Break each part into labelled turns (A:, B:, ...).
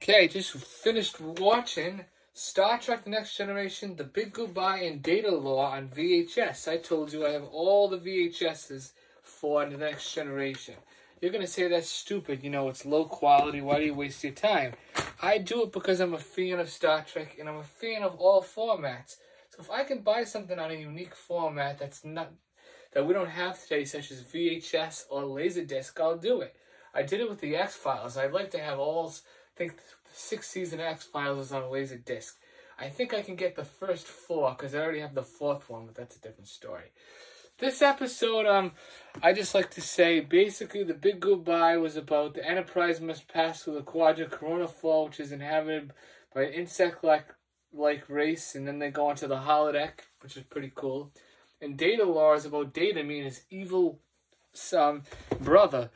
A: Okay, just finished watching Star Trek The Next Generation, The Big Goodbye, and Data Lore on VHS. I told you I have all the VHSs for The Next Generation. You're going to say that's stupid, you know, it's low quality, why do you waste your time? I do it because I'm a fan of Star Trek and I'm a fan of all formats. So if I can buy something on a unique format that's not that we don't have today, such as VHS or Laserdisc, I'll do it. I did it with the X Files. I'd like to have all think the sixth season X Files is on a laser disc. I think I can get the first four because I already have the fourth one, but that's a different story. This episode, um, I just like to say basically the big goodbye was about the Enterprise must pass through the quadrant Corona Fall, which is inhabited by an insect like like race, and then they go into the holodeck, which is pretty cool. And Data Lore is about Data mean his evil son brother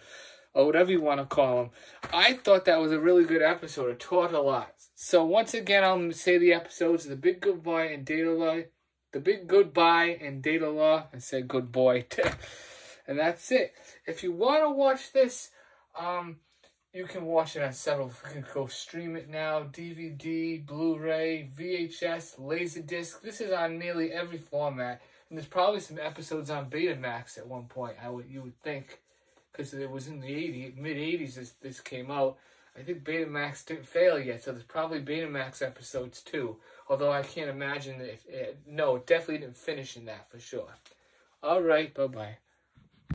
A: or whatever you want to call them. I thought that was a really good episode. It taught a lot. So once again, I'm gonna say the episodes: of the Big Goodbye and Data Lore, the Big Goodbye and Data Lore. I said good boy, and that's it. If you want to watch this, um, you can watch it on several. You can go stream it now: DVD, Blu-ray, VHS, Laserdisc. This is on nearly every format, and there's probably some episodes on Betamax at one point. I would you would think because it was in the 80s, mid 80s this, this came out. I think Betamax didn't fail yet, so there's probably Betamax episodes too. Although I can't imagine if it, no, it definitely didn't finish in that for sure. All right, bye bye.